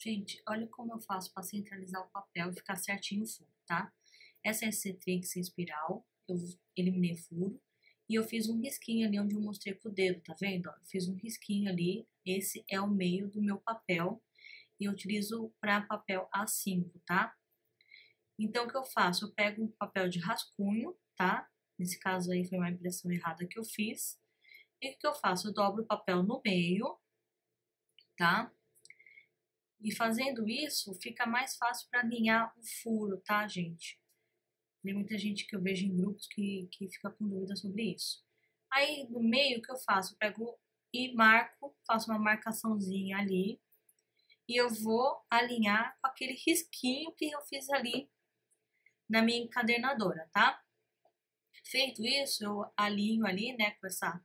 Gente, olha como eu faço para centralizar o papel e ficar certinho o furo, tá? Essa é a C-Trix espiral, eu eliminei furo e eu fiz um risquinho ali onde eu mostrei com o dedo, tá vendo? Eu fiz um risquinho ali, esse é o meio do meu papel e eu utilizo para papel A5, tá? Então, o que eu faço? Eu pego um papel de rascunho, tá? Nesse caso aí foi uma impressão errada que eu fiz. E o que eu faço? Eu dobro o papel no meio, tá? E fazendo isso, fica mais fácil para alinhar o furo, tá, gente? Tem muita gente que eu vejo em grupos que, que fica com dúvida sobre isso. Aí, no meio, o que eu faço? Eu pego e marco, faço uma marcaçãozinha ali. E eu vou alinhar com aquele risquinho que eu fiz ali na minha encadernadora, tá? Feito isso, eu alinho ali, né, com essa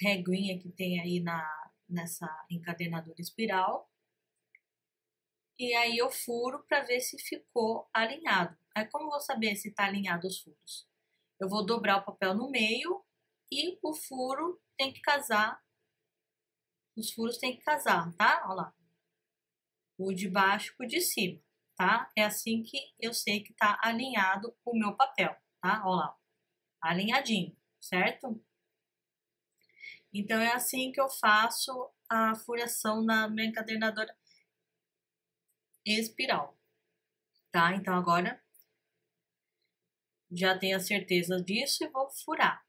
reguinha que tem aí na, nessa encadenadora espiral. E aí eu furo para ver se ficou alinhado. Aí como eu vou saber se está alinhado os furos? Eu vou dobrar o papel no meio e o furo tem que casar. Os furos tem que casar, tá? Olha lá. O de baixo com o de cima, tá? É assim que eu sei que está alinhado o meu papel, tá? Olha lá. Alinhadinho, certo? Então é assim que eu faço a furação na minha encadernadora espiral, tá? Então agora já tenho a certeza disso e vou furar.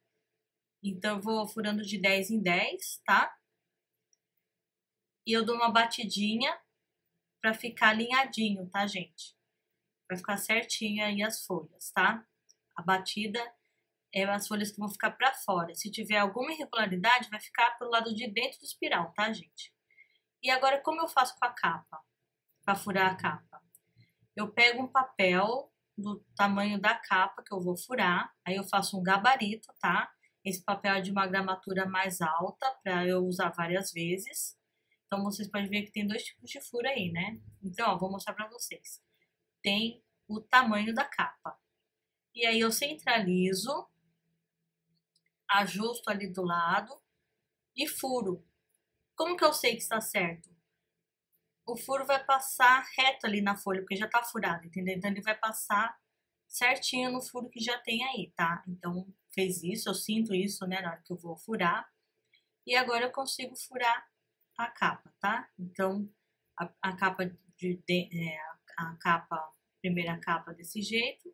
Então eu vou furando de 10 em 10, tá? E eu dou uma batidinha para ficar alinhadinho, tá, gente? Vai ficar certinho aí as folhas, tá? A batida é as folhas que vão ficar para fora. Se tiver alguma irregularidade, vai ficar pro lado de dentro do espiral, tá, gente? E agora, como eu faço com a capa? Para furar a capa? Eu pego um papel do tamanho da capa que eu vou furar, aí eu faço um gabarito, tá? Esse papel é de uma gramatura mais alta para eu usar várias vezes. Então, vocês podem ver que tem dois tipos de furo aí, né? Então, ó, vou mostrar para vocês. Tem o tamanho da capa. E aí eu centralizo ajusto ali do lado e furo. Como que eu sei que está certo? O furo vai passar reto ali na folha, porque já está furado, entendeu? Então ele vai passar certinho no furo que já tem aí, tá? Então fez isso, eu sinto isso, né, na hora que eu vou furar. E agora eu consigo furar a capa, tá? Então a, a capa de, de é, a capa, primeira capa desse jeito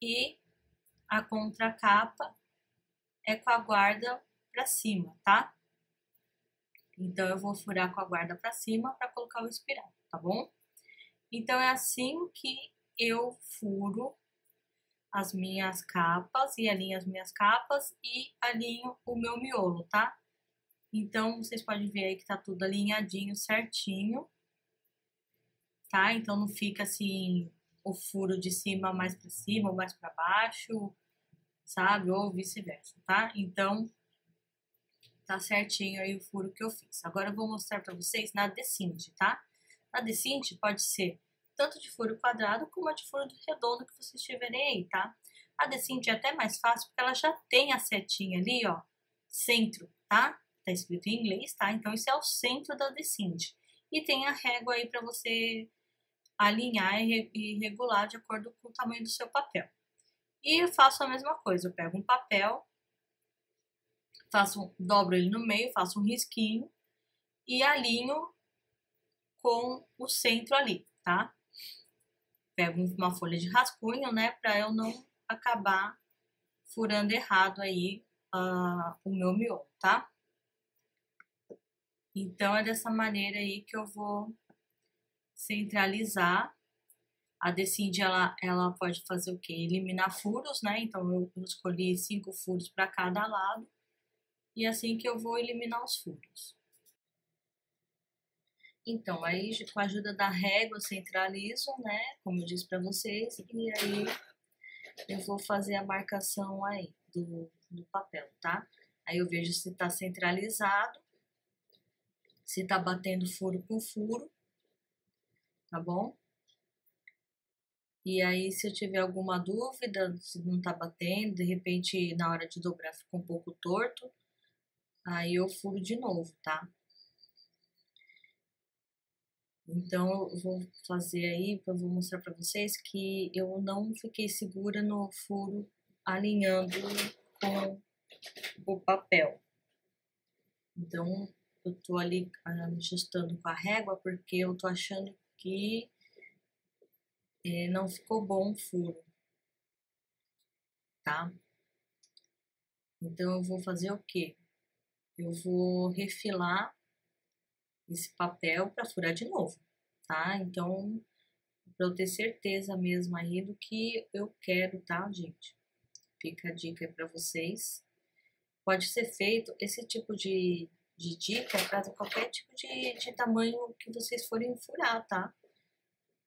e a contracapa é com a guarda para cima, tá? Então, eu vou furar com a guarda para cima para colocar o espiral, tá bom? Então, é assim que eu furo as minhas capas e alinho as minhas capas e alinho o meu miolo, tá? Então, vocês podem ver aí que tá tudo alinhadinho certinho, tá? Então, não fica assim o furo de cima mais para cima ou mais para baixo, sabe? Ou vice-versa, tá? Então, tá certinho aí o furo que eu fiz. Agora eu vou mostrar para vocês na decinte, tá? Na decinte pode ser tanto de furo quadrado como de furo redondo que vocês tiverem aí, tá? A decinte é até mais fácil porque ela já tem a setinha ali, ó, centro, tá? Tá escrito em inglês, tá? Então, isso é o centro da decinte. E tem a régua aí para você alinhar e regular de acordo com o tamanho do seu papel. E faço a mesma coisa, eu pego um papel, faço, dobro ele no meio, faço um risquinho e alinho com o centro ali, tá? Pego uma folha de rascunho, né, para eu não acabar furando errado aí uh, o meu miolo, tá? Então, é dessa maneira aí que eu vou centralizar a Decide, ela, ela pode fazer o quê? Eliminar furos, né? Então, eu escolhi cinco furos para cada lado. E é assim que eu vou eliminar os furos. Então, aí com a ajuda da régua centralizo, né? Como eu disse para vocês. E aí eu vou fazer a marcação aí do, do papel, tá? Aí eu vejo se tá centralizado, se tá batendo furo com furo, tá bom? E aí, se eu tiver alguma dúvida, se não tá batendo, de repente na hora de dobrar fica um pouco torto, aí eu furo de novo, tá? Então, eu vou fazer aí, eu vou mostrar para vocês que eu não fiquei segura no furo alinhando com o papel. Então, eu tô ali ajustando com a régua porque eu tô achando que é, não ficou bom o furo, tá? Então, eu vou fazer o quê? Eu vou refilar esse papel para furar de novo, tá? Então, para eu ter certeza mesmo aí do que eu quero, tá, gente? Fica a dica para vocês. Pode ser feito esse tipo de, de dica para qualquer tipo de, de tamanho que vocês forem furar, tá?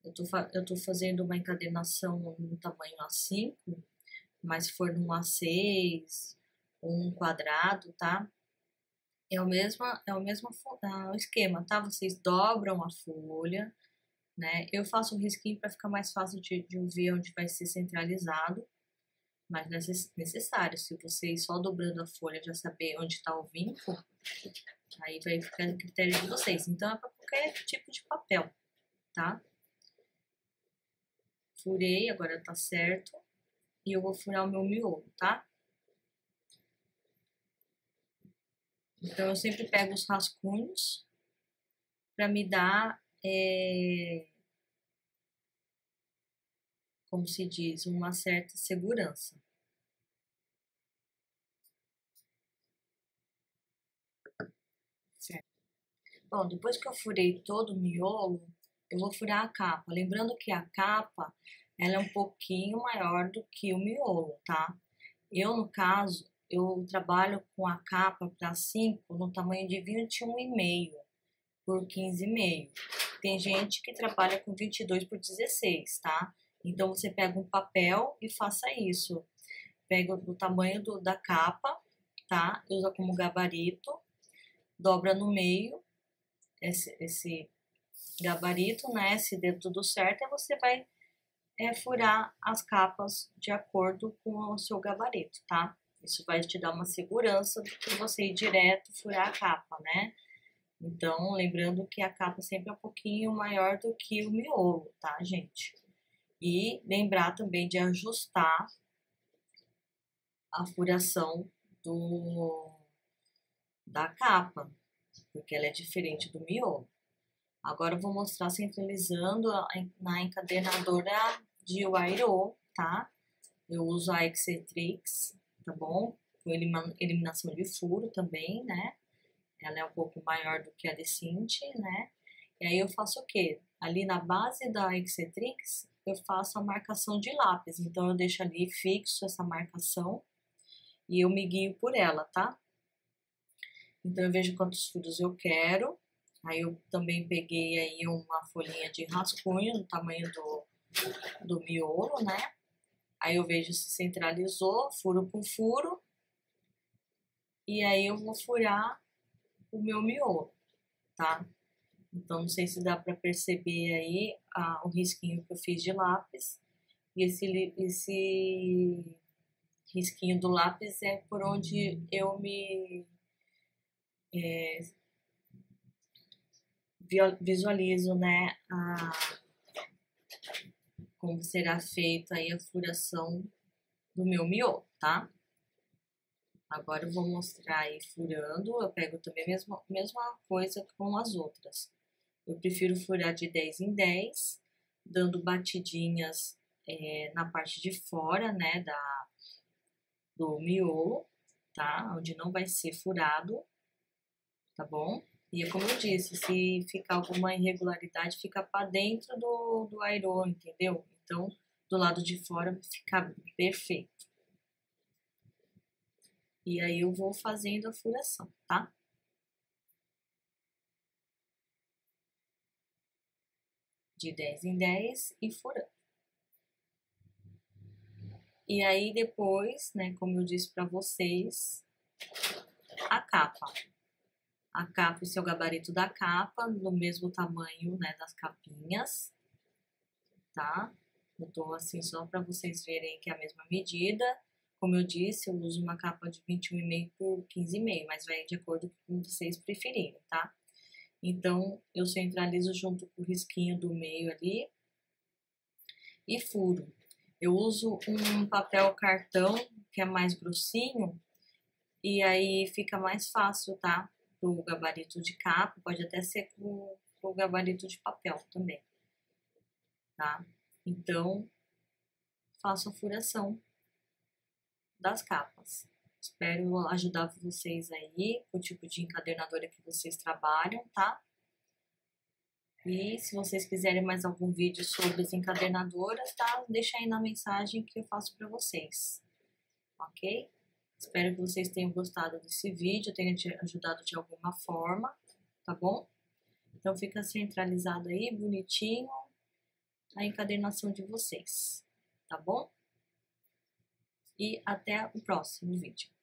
Eu tô, eu tô fazendo uma encadenação no tamanho A5, mas se for num A6 ou um quadrado, tá? É o mesmo, é o mesmo uh, esquema, tá? Vocês dobram a folha, né? Eu faço um risquinho para ficar mais fácil de, de ver onde vai ser centralizado, mas necessário. Se vocês só dobrando a folha já saber onde está o vinco, aí vai ficar a critério de vocês. Então é para qualquer tipo de papel, tá? Furei, agora tá certo. E eu vou furar o meu miolo, tá? Então, eu sempre pego os rascunhos para me dar, é, como se diz, uma certa segurança. Certo. Bom, depois que eu furei todo o miolo, eu vou furar a capa. Lembrando que a capa, ela é um pouquinho maior do que o miolo, tá? Eu, no caso, eu trabalho com a capa para 5 no tamanho de 21,5 por 15,5. Tem gente que trabalha com 22 por 16, tá? Então você pega um papel e faça isso. Pega o tamanho do, da capa, tá? Usa como gabarito, dobra no meio esse, esse gabarito, né? Se der tudo certo, aí você vai é, furar as capas de acordo com o seu gabarito, tá? Isso vai te dar uma segurança do que você ir direto furar a capa, né? Então, lembrando que a capa sempre é um pouquinho maior do que o miolo, tá, gente? E lembrar também de ajustar a furação do, da capa, porque ela é diferente do miolo. Agora eu vou mostrar centralizando na encadenadora de Wire, tá? Eu uso a Excentrix tá bom? Com eliminação de furo também, né? Ela é um pouco maior do que a Decinte, né? E aí eu faço o quê? Ali na base da Excentrix, eu faço a marcação de lápis. Então, eu deixo ali fixo essa marcação e eu me guio por ela, tá? Então, eu vejo quantos furos eu quero. Aí, eu também peguei aí uma folhinha de rascunho no tamanho do, do miolo, né? Aí eu vejo se centralizou, furo por furo. E aí eu vou furar o meu miolo, tá? Então não sei se dá para perceber aí o risquinho que eu fiz de lápis. E esse, esse risquinho do lápis é por onde eu me é, visualizo, né, a, como será feita aí a furação do meu miolo, tá? Agora eu vou mostrar aí furando, eu pego também a mesma, mesma coisa com as outras. Eu prefiro furar de 10 em 10, dando batidinhas é, na parte de fora, né, da, do miolo, tá? Onde não vai ser furado, tá bom? E é como eu disse, se ficar alguma irregularidade, fica para dentro do, do iron, entendeu? Então, do lado de fora fica perfeito. E aí eu vou fazendo a furação, tá? De 10 em 10 e furando. E aí depois, né, como eu disse para vocês, a capa. A capa e seu gabarito da capa, no mesmo tamanho, né, das capinhas, tá? Eu tô assim só para vocês verem que é a mesma medida. Como eu disse, eu uso uma capa de 21,5 por 15,5, mas vai de acordo com o que vocês preferirem, tá? Então, eu centralizo junto com o risquinho do meio ali e furo. Eu uso um papel cartão que é mais grossinho e aí fica mais fácil, tá? Pro gabarito de capa, pode até ser com o gabarito de papel também, tá? Então, faço a furação das capas. Espero ajudar vocês aí com o tipo de encadernadora que vocês trabalham, tá? E se vocês quiserem mais algum vídeo sobre as encadernadoras, tá? Deixa aí na mensagem que eu faço para vocês, ok? Espero que vocês tenham gostado desse vídeo, tenha te ajudado de alguma forma, tá bom? Então fica centralizado aí, bonitinho, a encadernação de vocês, tá bom? E até o próximo vídeo.